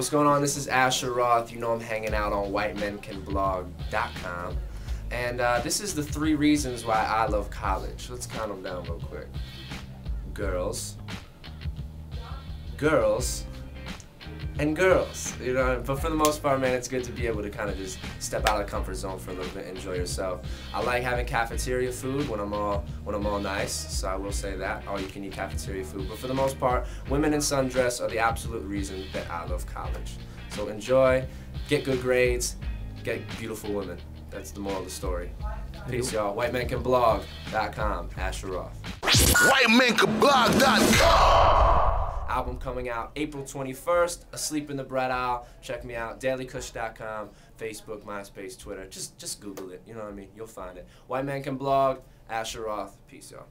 What's going on? This is Asher Roth. You know I'm hanging out on whitemencanblog.com. And uh, this is the three reasons why I love college. Let's count them down real quick. Girls. Girls. And girls, you know, but for the most part, man, it's good to be able to kind of just step out of the comfort zone for a little bit, enjoy yourself. I like having cafeteria food when I'm all when I'm all nice, so I will say that all you can eat cafeteria food. But for the most part, women in sundress are the absolute reason that I love college. So enjoy, get good grades, get beautiful women. That's the moral of the story. Peace, y'all. WhiteMenCanBlog.com. Asher Roth. WhiteMenCanBlog.com. Album coming out April 21st. Asleep in the Bread Aisle. Check me out. DailyKush.com. Facebook, MySpace, Twitter. Just just Google it. You know what I mean? You'll find it. White Men Can Blog. Asher Roth. Peace, y'all.